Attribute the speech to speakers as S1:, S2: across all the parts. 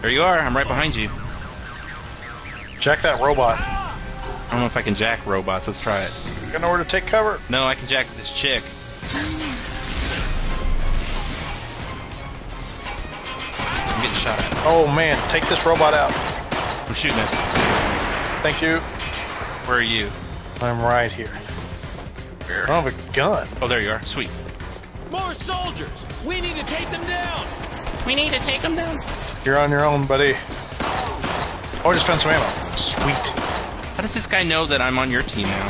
S1: There you are. I'm right behind you.
S2: Jack that robot.
S1: I don't know if I can jack robots. Let's try it.
S2: Got nowhere to take cover.
S1: No, I can jack this chick. I'm getting shot at.
S2: Oh man, take this robot out.
S1: I'm shooting it.
S2: Thank you.
S1: Where are you?
S2: I'm right here.
S1: Where?
S2: I don't have a gun.
S1: Oh, there you are. Sweet.
S3: More soldiers! We need to take them down!
S1: We need to take them down.
S2: You're on your own, buddy. Oh, I just found some ammo. Sweet.
S1: How does this guy know that I'm on your team now?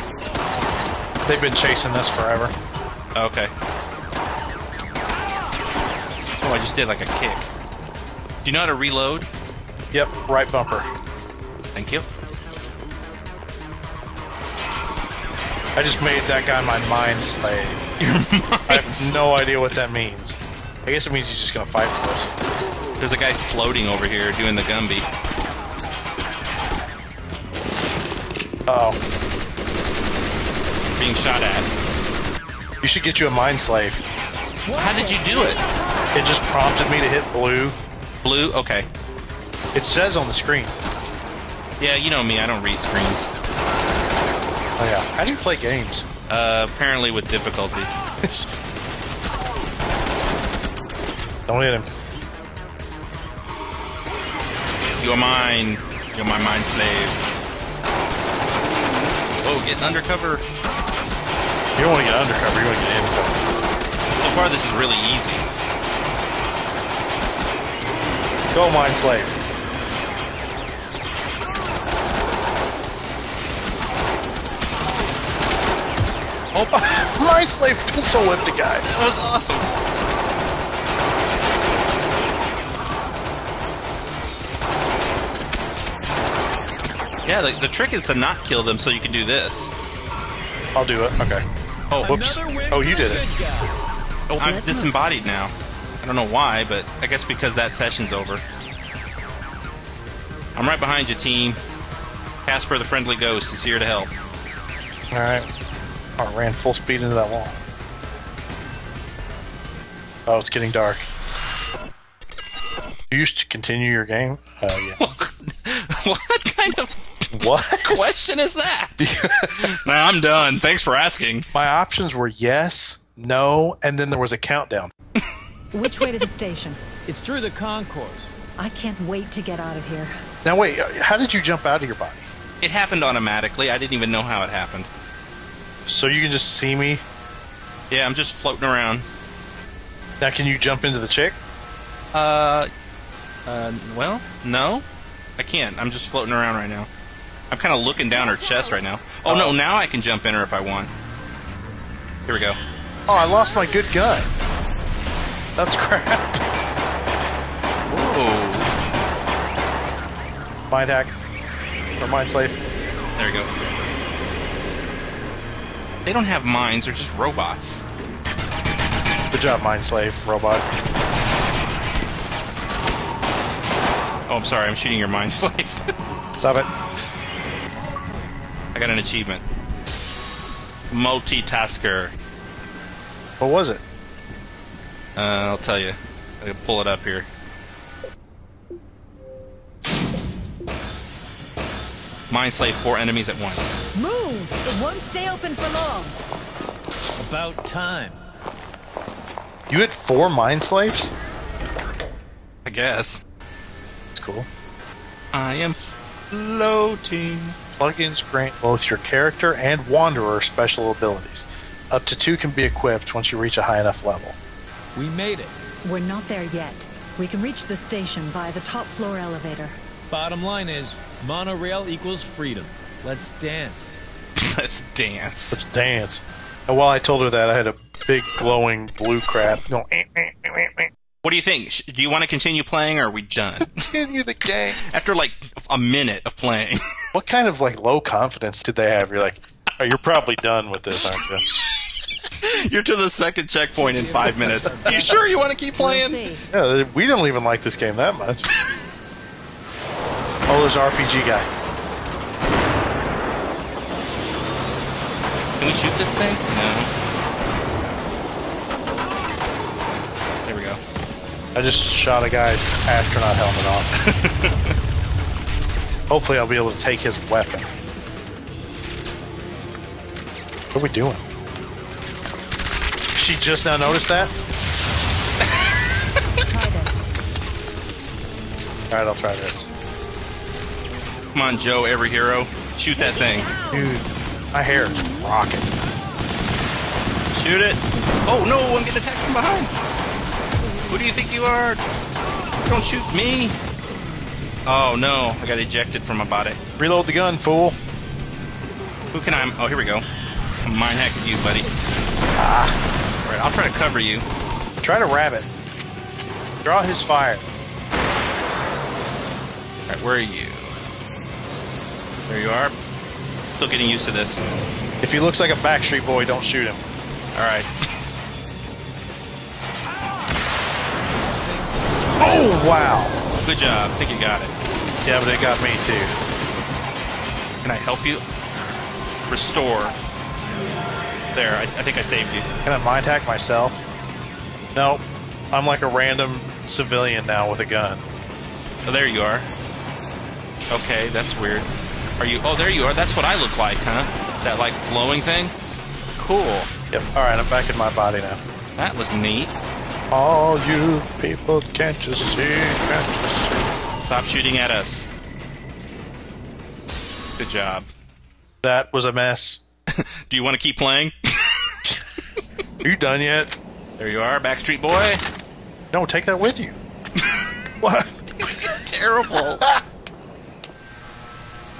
S2: They've been chasing us forever.
S1: Okay. Oh, I just did like a kick. Do you know how to reload?
S2: Yep, right bumper.
S1: Thank you.
S2: I just made that guy my mind slave. I have no idea what that means. I guess it means he's just gonna fight for us.
S1: There's a guy floating over here doing the Gumby.
S2: Uh oh.
S1: Being shot at.
S2: You should get you a mind slave.
S1: How did you do it?
S2: It just prompted me to hit blue.
S1: Blue? Okay.
S2: It says on the screen.
S1: Yeah, you know me. I don't read screens.
S2: Oh yeah. How do you play games?
S1: Uh, apparently with difficulty.
S2: Don't hit him.
S1: You're mine. You're my mind slave. Whoa, getting undercover.
S2: You don't want to get undercover, you want to get in cover.
S1: So far, this is really easy.
S2: Go, mind slave. Oh, mind slave pistol whipped a guy.
S1: That was awesome. Yeah, the, the trick is to not kill them so you can do this.
S2: I'll do it. Okay.
S1: Oh,
S2: Whoops. Oh, you did it.
S1: Oh, I'm disembodied now. I don't know why, but I guess because that session's over. I'm right behind you, team. Casper the Friendly Ghost is here to help.
S2: All right. Oh, I ran full speed into that wall. Oh, it's getting dark. You used to continue your game? Uh, yeah.
S1: what kind of
S2: what?
S1: question is that? nah, I'm done. Thanks for asking.
S2: My options were yes, no, and then there was a countdown.
S4: Which way to the station?
S3: It's through the concourse.
S4: I can't wait to get out of here.
S2: Now, wait, uh, how did you jump out of your body?
S1: It happened automatically. I didn't even know how it happened.
S2: So you can just see me?
S1: Yeah, I'm just floating around.
S2: Now, can you jump into the chick?
S1: Uh, uh, well, no, I can't. I'm just floating around right now. I'm kind of looking down her chest right now. Oh no, now I can jump in her if I want. Here we go.
S2: Oh, I lost my good gun. That's crap.
S1: Whoa.
S2: Mind hack. Or mind slave.
S1: There we go. They don't have minds, they're just robots.
S2: Good job, mind slave, robot.
S1: Oh, I'm sorry, I'm shooting your mind slave.
S2: Stop it.
S1: I got an achievement. Multitasker.
S2: What was it?
S1: Uh, I'll tell you. I can pull it up here. Mind slave four enemies at once.
S4: Move! It won't stay open for long.
S3: About time.
S2: You had four mind slaves?
S1: I guess.
S2: That's cool.
S1: I am floating.
S2: Plugins grant both your character and wanderer special abilities. Up to two can be equipped once you reach a high enough level.
S3: We made it.
S4: We're not there yet. We can reach the station via the top floor elevator.
S3: Bottom line is, monorail equals freedom. Let's dance.
S1: Let's dance.
S2: Let's dance. And while I told her that, I had a big glowing blue crap. going. "Eh, eh, eh, eh, eh."
S1: What do you think? Do you want to continue playing, or are we done?
S2: Continue the game.
S1: After like a minute of playing,
S2: What kind of like low confidence did they have? You're like, oh, you're probably done with this, aren't you?
S1: you're to the second checkpoint in five minutes. You sure you want to keep
S4: We'll
S1: playing?
S2: Yeah, we don't even like this game that much. Oh, there's RPG guy.
S1: Can we shoot this thing? No. There we go.
S2: I just shot a guy's astronaut helmet off. Hopefully, I'll be able to take his weapon. What are we doing? She just now noticed that? Alright, I'll try this.
S1: Come on, Joe, every hero. Shoot that thing.
S2: Dude, my hair is rocking.
S1: Shoot it. Oh no, I'm getting attacked from behind. Who do you think you are? Don't shoot me. Oh no, I got ejected from my body.
S2: Reload the gun, fool.
S1: Who can I? Oh, here we go. I'm mind hacking you, buddy. Ah. All right, I'll try to cover you.
S2: Try to rabbit. Draw his fire.
S1: All right, where are you? There you are. Still getting used to this.
S2: If he looks like a Backstreet Boy, don't shoot him.
S1: All right.
S2: Oh, wow.
S1: Good job. I think you got it.
S2: Yeah, but it got me too.
S1: Can I help you? Restore. There, I, I think I saved you.
S2: Can I mind hack myself? Nope. I'm like a random civilian now with a gun.
S1: Oh, there you are. Okay, that's weird. Are you? Oh, there you are. That's what I look like, huh? That like glowing thing. Cool.
S2: Yep. Alright, I'm back in my body now.
S1: That was neat.
S2: All you people, can't you see? Can't you see?
S1: Stop shooting at us. Good job.
S2: That was a mess.
S1: Do you want to keep playing?
S2: Are you done yet?
S1: there you are, Backstreet Boy.
S2: No, take that with you. what?
S1: Terrible.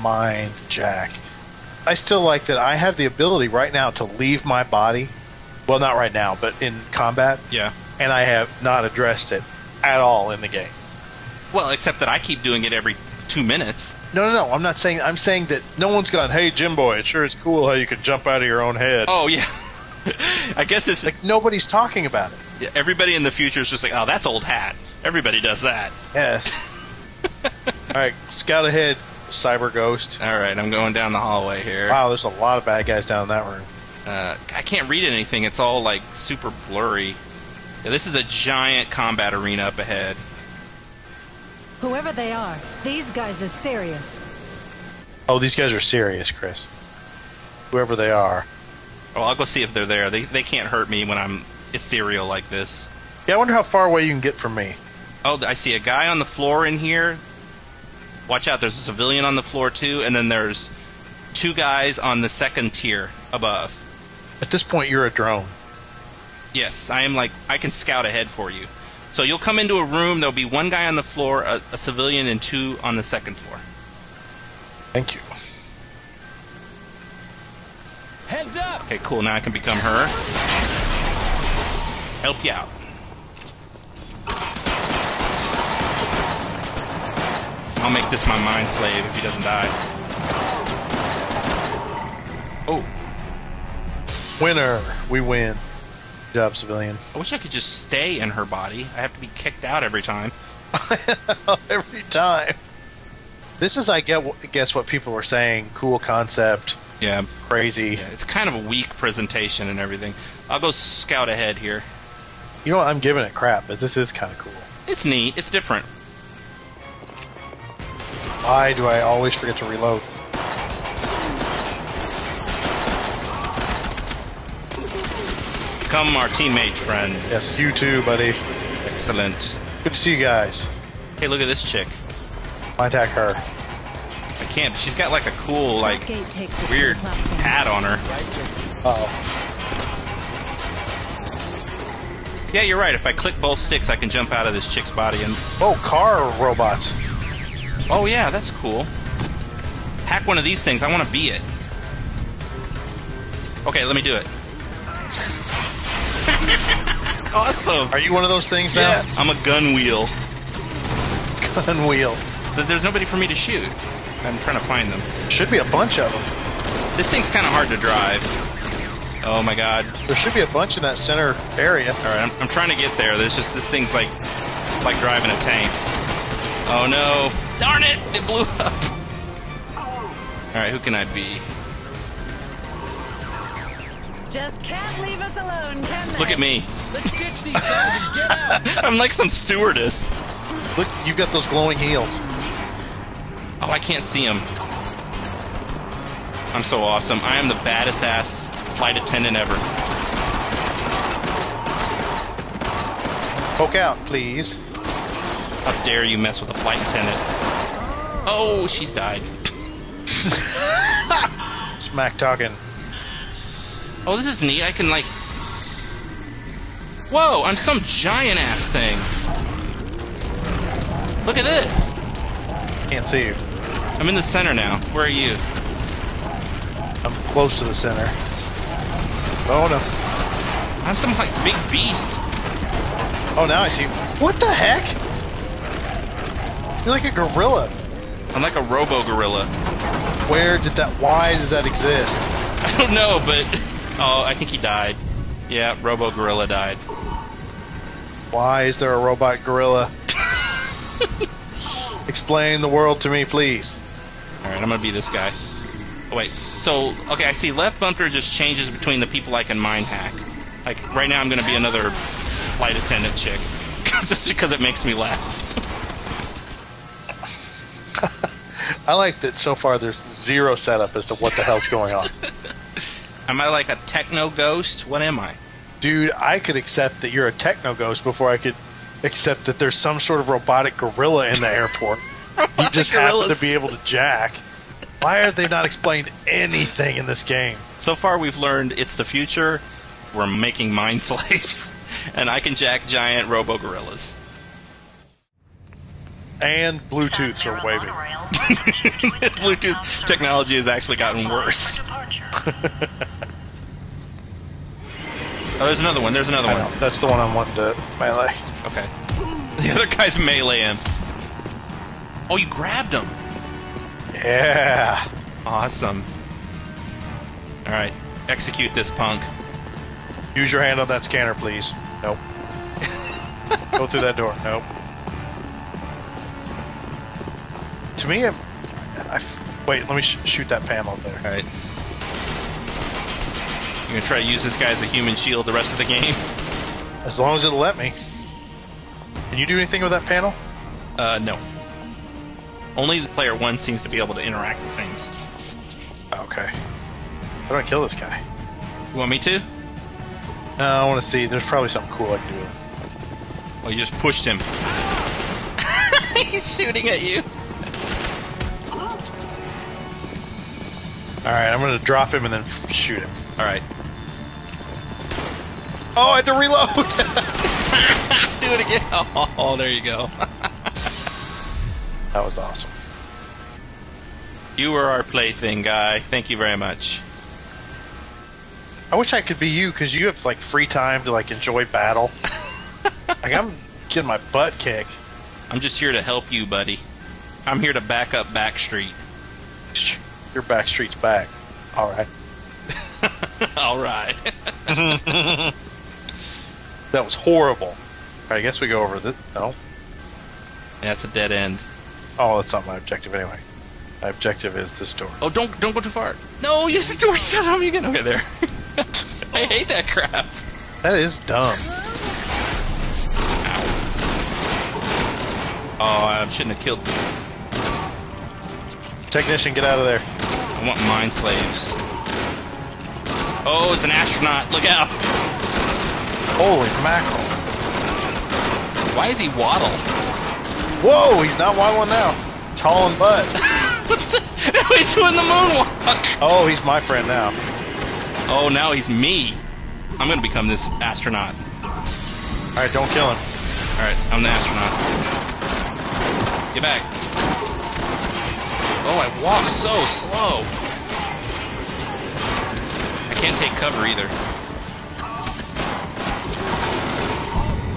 S2: Mind Jack. I still like that I have the ability right now to leave my body. Well, not right now, but in combat,
S1: yeah.
S2: And I have not addressed it at all in the game.
S1: Well, except that I keep doing it every two minutes.
S2: No, no, no. I'm not saying. I'm saying that no one's gone. Hey, Jim Boy, it sure is cool how you can jump out of your own head.
S1: Oh yeah. I guess it's
S2: Like nobody's talking about it.
S1: everybody in the future is just like, oh, that's old hat. Everybody does that.
S2: Yes. all right, scout ahead, Cyber Ghost.
S1: All right, I'm going down the hallway here.
S2: Wow, there's a lot of bad guys down in that room.
S1: Uh, I can't read anything. It's all like super blurry. Yeah, this is a giant combat arena up ahead.
S4: Whoever they are, these guys are serious.
S2: Oh, these guys are serious, Chris. Whoever they are.
S1: Oh, I'll go see if they're there. They they can't hurt me when I'm ethereal like this.
S2: Yeah, I wonder how far away you can get from me.
S1: Oh, I see a guy on the floor in here. Watch out, there's a civilian on the floor too, and then there's two guys on the second tier above.
S2: At this point, you're a drone.
S1: Yes, I am like I can scout ahead for you. So you'll come into a room. There'll be one guy on the floor, a, a civilian, and two on the second floor.
S2: Thank you.
S3: Heads up!
S1: Okay, cool. Now I can become her. Help you out. I'll make this my mind slave if he doesn't die. Oh,
S2: Winner. We win. Good job, civilian.
S1: I wish I could just stay in her body. I have to be kicked out every time.
S2: Every time. This is, I get, guess, what people were saying. Cool concept.
S1: Yeah,
S2: Crazy.
S1: yeah, it's kind of a weak presentation and everything. I'll go scout ahead here.
S2: You know what? I'm giving it crap, but this is kind of cool.
S1: It's neat. It's different.
S2: Why do I always forget to reload?
S1: Come, our teammate friend.
S2: Yes, you too, buddy.
S1: Excellent.
S2: Good to see you guys.
S1: Hey, look at this chick.
S2: I attack her.
S1: I can't. She's got like a cool, like
S4: Gate takes the
S1: weird
S4: platform.
S1: hat on her.
S2: Uh-oh.
S1: Yeah, you're right. If I click both sticks, I can jump out of this chick's body and.
S2: Oh, car robots.
S1: Oh yeah, that's cool. Hack one of these things. I want to be it. Okay, let me do it. Awesome.
S2: Are you one of those things now?
S1: I'm a gun wheel.
S2: Gun wheel.
S1: Th- There's nobody for me to shoot. I'm trying to find them.
S2: Should be a bunch of them.
S1: This thing's kind of hard to drive. Oh my god.
S2: There should be a bunch in that center area.
S1: All right, I'm, I'm trying to get there. There's just this thing's like like driving a tank. Oh no! Darn it! It blew up. All right, who can I be?
S4: Just can't leave us alone, can they?
S1: Look at me.
S3: Let's ditch these guys and get out.
S1: I'm like some stewardess.
S2: Look, you've got those glowing heels.
S1: Oh, I can't see him. I'm so awesome. I am the baddest ass flight attendant ever.
S2: Poke out, please.
S1: How dare you mess with a flight attendant? Oh, she's died.
S2: Smack talking.
S1: Oh, this is neat. I can like. Whoa! I'm some giant ass thing. Look at this.
S2: Can't see you.
S1: I'm in the center now. Where are you?
S2: I'm close to the center. Oh no.
S1: I'm some like big beast.
S2: Oh, now I see. What the heck? You're like a gorilla.
S1: I'm like a robo gorilla.
S2: Where did that? Why does that exist?
S1: I don't know, but oh, I think he died. Yeah, robo gorilla died.
S2: Why is there a robot gorilla? Explain the world to me, please.
S1: All right, I'm gonna be this guy. Oh, wait. So, okay, I see left bumper just changes between the people I can mind hack. Like right now, I'm gonna be another flight attendant chick, just because it makes me laugh.
S2: I like that so far there's zero setup as to what the hell's going on.
S1: Am I like a techno ghost? What am I?
S2: Dude, I could accept that you're a techno ghost before I could accept that there's some sort of robotic gorilla in the airport. you just happen to be able to jack. Why are they not explained anything in this game?
S1: So far, we've learned it's the future. We're making mind slaves, and I can jack giant robo gorillas.
S2: And Bluetooths are waving.
S1: Bluetooth technology has actually gotten worse. Oh, there's another one. There's another
S2: I
S1: one.
S2: know, that's the one I'm wanting to melee.
S1: Okay. The other guy's melee him. Oh, you grabbed him.
S2: Yeah.
S1: Awesome. All right, execute this punk.
S2: Use your hand on that scanner, please. Nope. Go through that door. Nope. To me, I'm, I f- wait. Let me sh- shoot that panel up there.
S1: All right. You're gonna try to use this guy as a human shield the rest of the game?
S2: As long as it'll let me. Can you do anything with that panel?
S1: Uh, no. Only the player one seems to be able to interact with things.
S2: Okay. How do I kill this guy?
S1: You want me to?
S2: No, I want to see. There's probably something cool I can do with it.
S1: Oh, you just pushed him. He's shooting at you.
S2: All right, I'm going to drop him and then f- shoot him.
S1: All right.
S2: Oh, I had to reload.
S1: Do it again. Oh, oh there you go.
S2: that was awesome.
S1: You were our plaything guy. Thank you very much.
S2: I wish I could be you because you have like free time to like enjoy battle. like I'm getting my butt kicked.
S1: I'm just here to help you, buddy. I'm here to back up Backstreet.
S2: Your back street's back. All right.
S1: All right.
S2: That was horrible. Right, I guess we go over the. No.
S1: That's a dead end.
S2: Oh, that's not my objective anyway. My objective is this door.
S1: Oh, don't don't go too far. No, use the door. Shut up. You get okay there. I hate that crap.
S2: That is dumb.
S1: Oh, I shouldn't have killed.
S2: Technician, get out of there.
S1: I want mind slaves. Oh, it's an astronaut. Look out.
S2: Holy mackerel.
S1: Why is he waddle?
S2: Whoa, he's not waddling now. He's hauling butt.
S1: now he's doing the moonwalk.
S2: Oh, he's my friend now.
S1: Oh, now he's me. I'm gonna become this astronaut.
S2: All right, don't kill him.
S1: All right, I'm the astronaut. Get back. Oh, I walk so slow. I can't take cover either.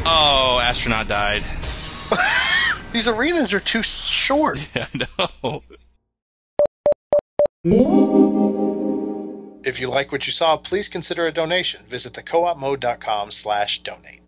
S1: Oh, astronaut died.
S2: These arenas are too short.
S1: Yeah, no.
S2: If you like what you saw, please consider a donation. Visit thecoopmode.com slash donate.